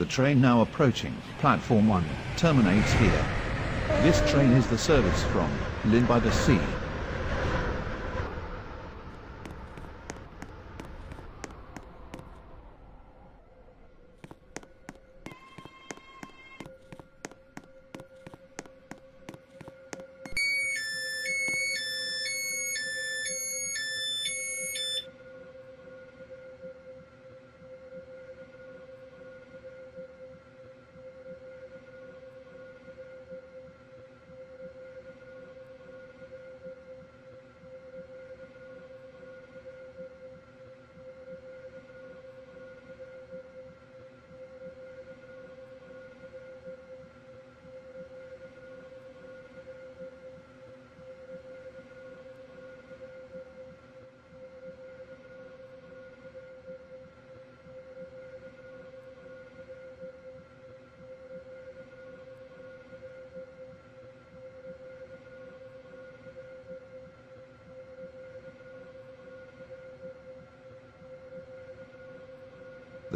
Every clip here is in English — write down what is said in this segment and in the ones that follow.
The train now approaching platform 1 terminates here. This train is the service from Llyn by the Sea.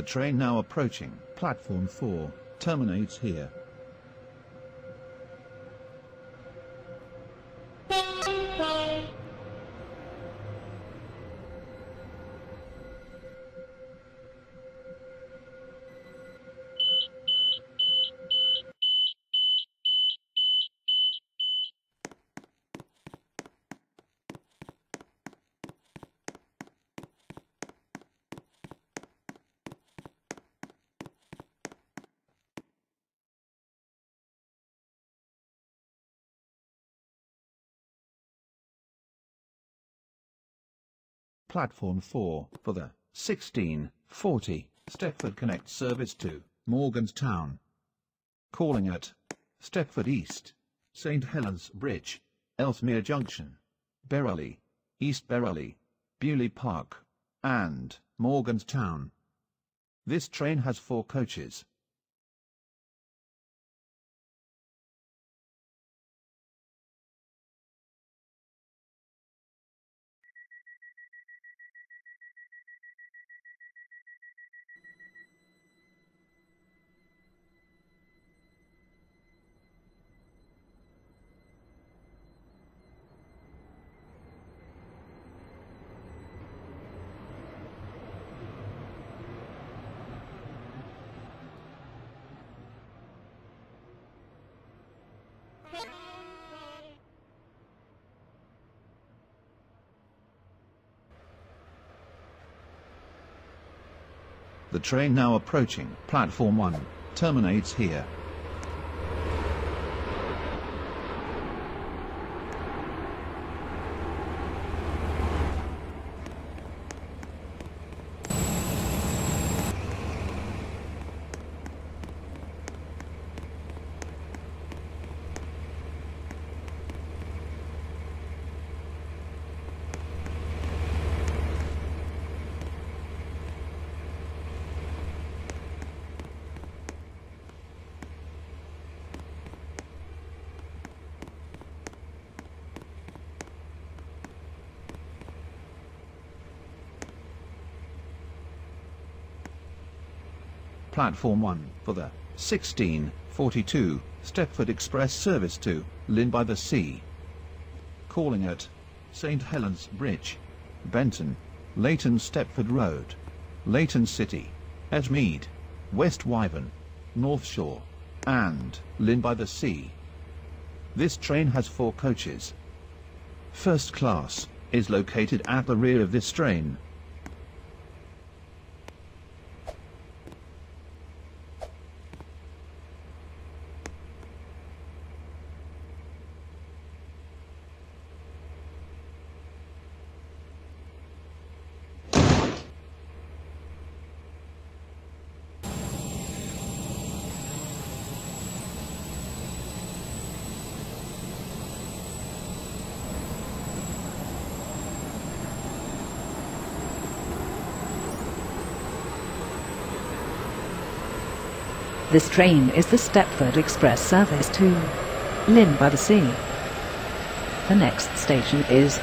Train now approaching platform 4 terminates here. Platform 4 for the 1640 Stepford Connect service to Morganstown. Calling at Stepford East, St Helens Bridge, Ellesmere Junction, Berrily, East Berrily, Beaulieu Park, and Morganstown. This train has four coaches. The train now approaching platform 1 terminates here. Platform 1 for the 1642 Stepford Express service to Llyn by the Sea. Calling at St Helens Bridge, Benton, Leighton Stepford Road, Leighton City, Edgemead, West Wyvern, North Shore, and Llyn by the Sea. This train has four coaches. First class is located at the rear of this train This train is the Stepford Express service to Llyn by the Sea. The next station is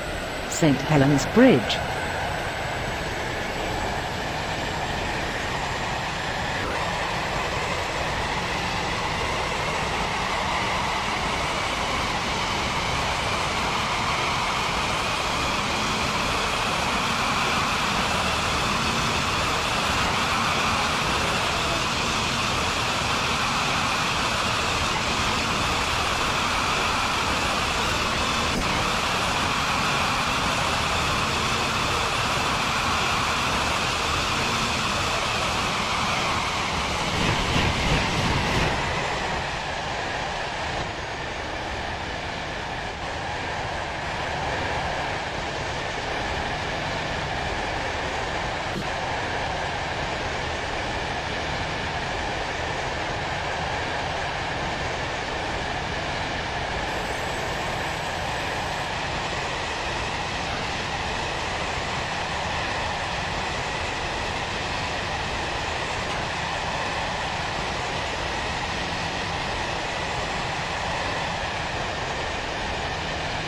St Helens Bridge.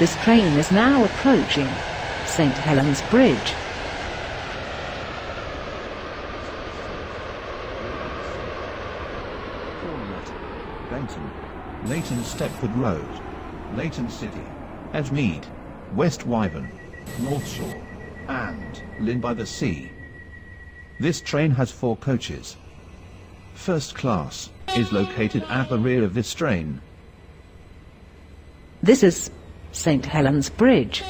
This train is now approaching St. Helens Bridge. Benton, Leighton Stepford Road, Leighton City, Edgemead, West Wyvern, North Shore, and Llyn by the Sea. This train has four coaches. First class is located at the rear of this train. This is St. Helens Bridge.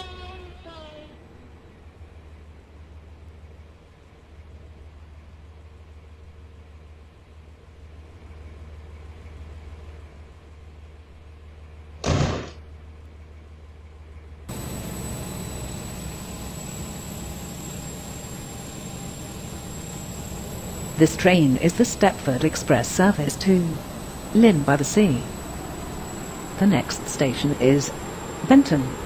This train is the Stepford Express service to Llyn by the Sea. The next station is Benton.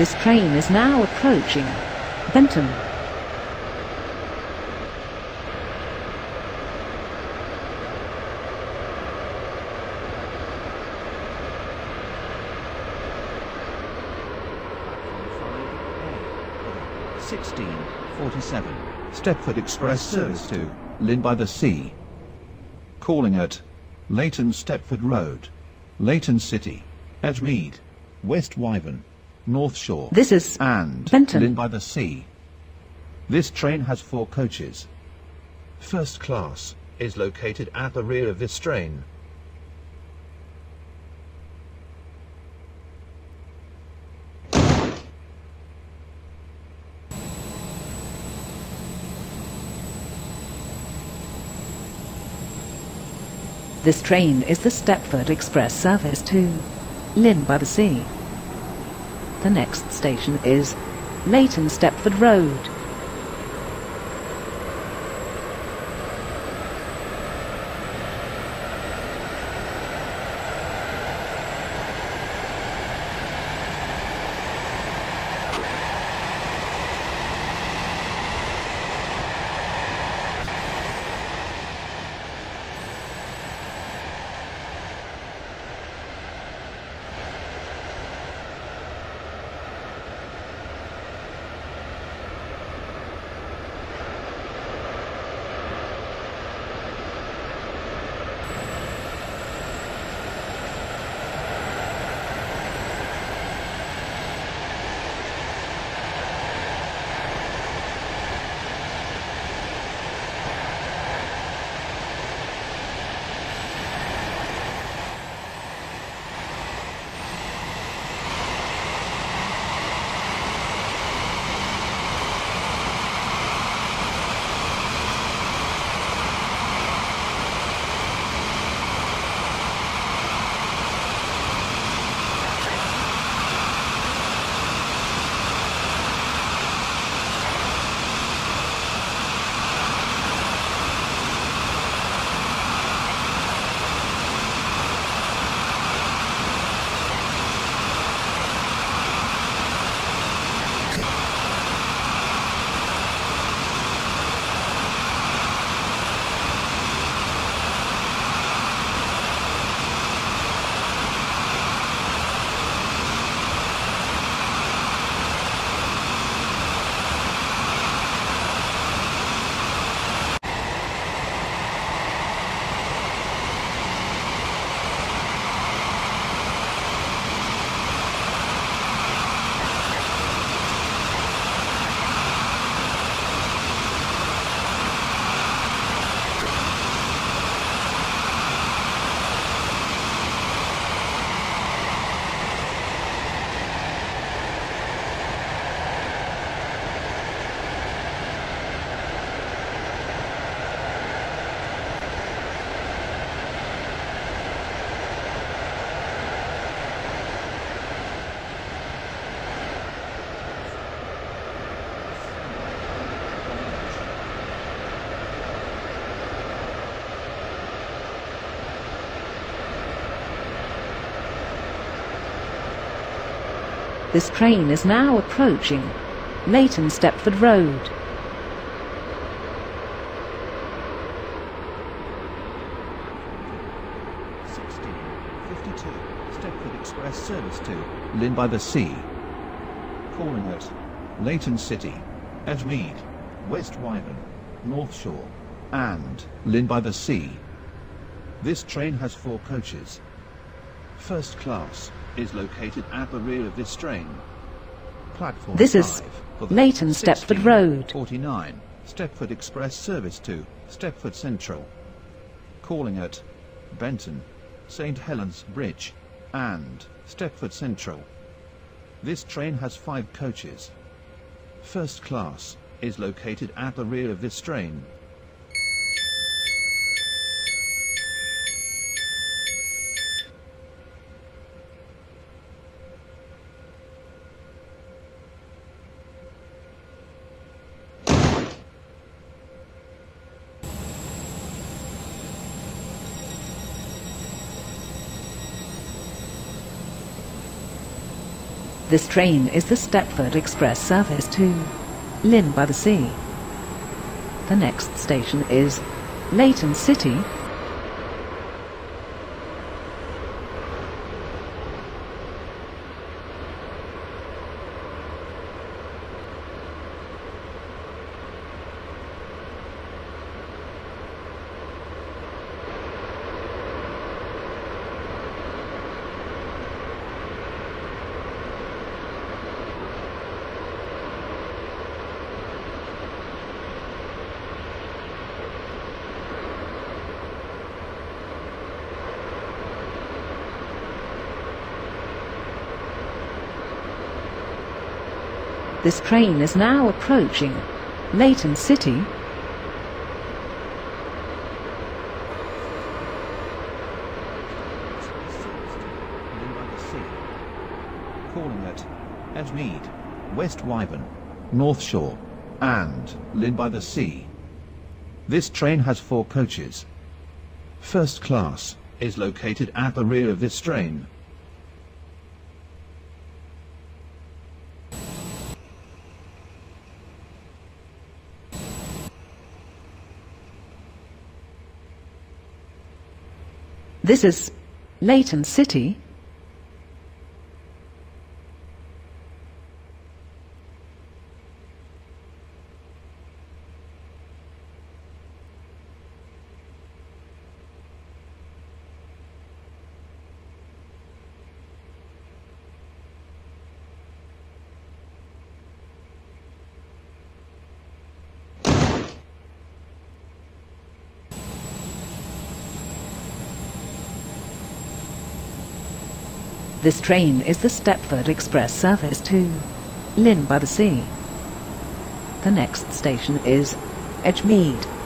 This train is now approaching Benton. Sixteen forty-seven. Stepford Express service to Llyn by the Sea. Calling at Leighton Stepford Road, Leighton City, Edgemead, West Wyvern, North Shore, This is and Benton. Llyn by the Sea. This train has four coaches. First class is located at the rear of this train. This train is the Stepford Express service to Llyn by the Sea. The next station is Leighton Stepford Road. This train is now approaching Leighton Stepford Road. Sixteen fifty-two. Stepford Express service to Llyn by the Sea. Calling at Leighton City, Edgemead, West Wyvern, North Shore, and Llyn by the Sea. This train has four coaches. First class is located at the rear of this train. Platform This is 5 for the Leighton Stepford Road. 49 Stepford Express service to Stepford Central. Calling at Benton, St Helens Bridge, and Stepford Central. This train has five coaches. First class is located at the rear of this train. This train is the Stepford Express service to Llyn by the Sea. The next station is Leighton City. This train is now approaching Leighton City. Calling at Edgemead, West Wyvern, North Shore, and Llyn by the Sea. This train has four coaches. First class is located at the rear of this train. This is Leighton City. This train is the Stepford Express service to Llyn by the Sea. The next station is Edgemead.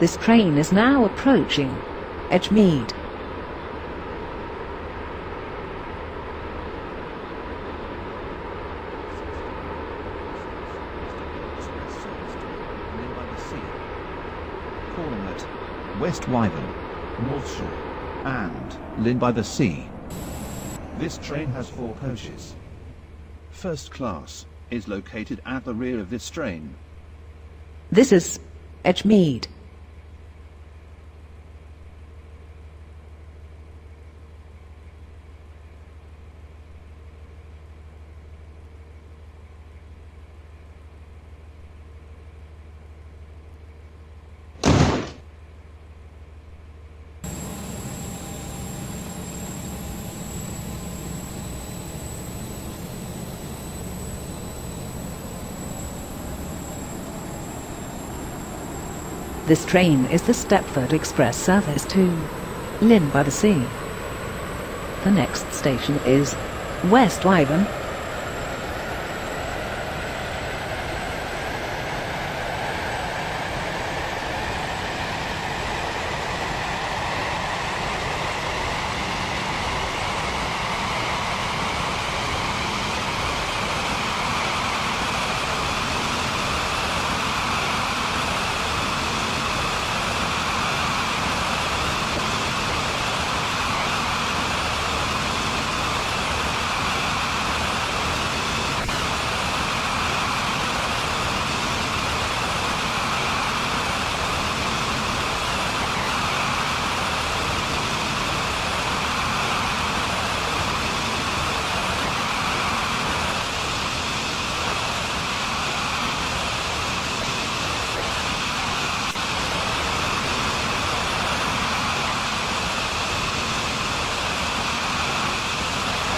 This train is now approaching Edgemead. Express service to Llyn by the Sea. Calling at West Wyvern, North Shore, and Llyn by the Sea. This train has four coaches. First class is located at the rear of this train. This is Edgemead. This train is the Stepford Express service to Llyn by the Sea. The next station is West Wyvern.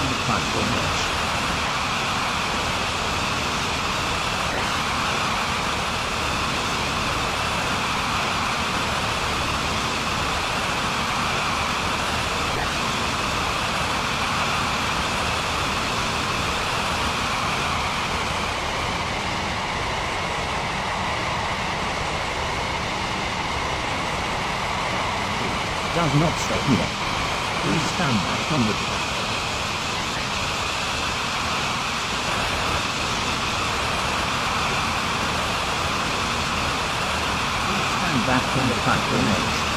on the platform edge. Does not stop here. Please stand back on the track. Please stand back from the platform edge.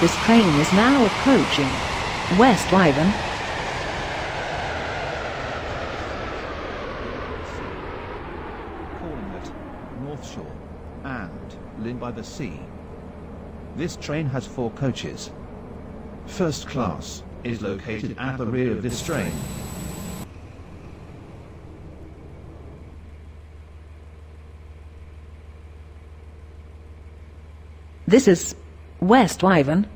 This train is now approaching West Wyvern. calling at North Shore and Llyn by the Sea. This train has four coaches. First class is located at the rear of this train. This is West Wyvern.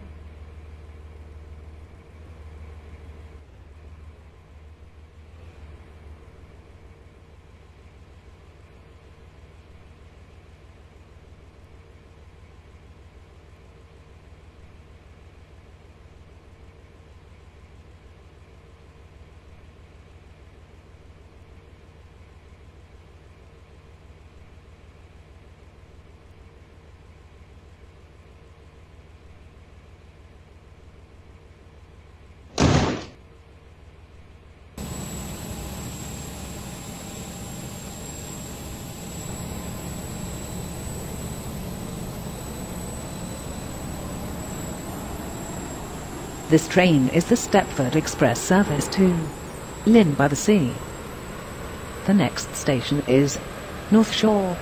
This train is the Stepford Express service to Llyn by the Sea. The next station is North Shore.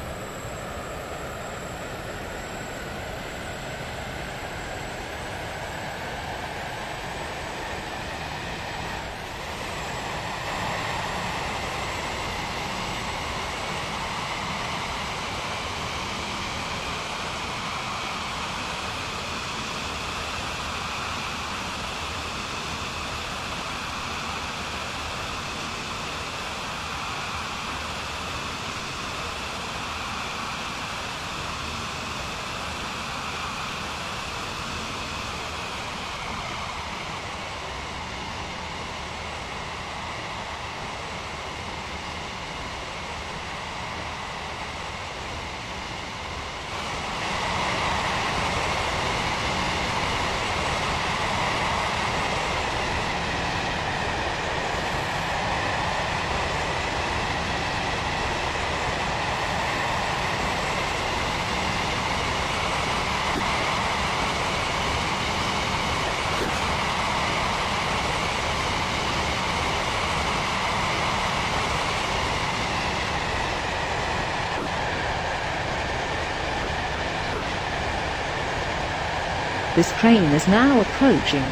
This train is now approaching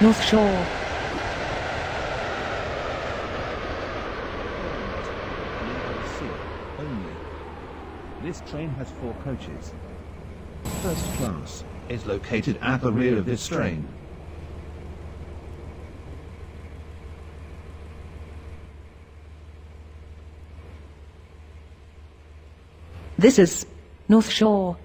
North Shore. Llyn by the sea. Only. This train has four coaches. First class is located at the rear of this train. This is North Shore.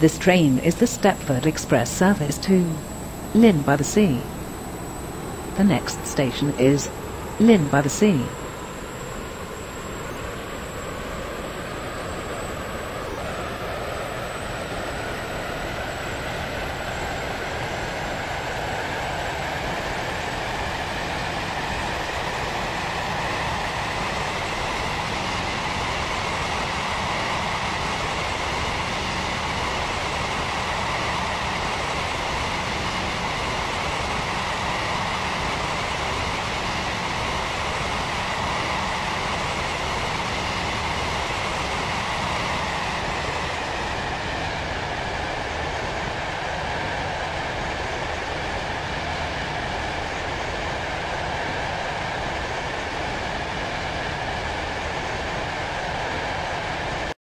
This train is the Stepford Express service to Llyn by the Sea. The next station is Llyn by the Sea.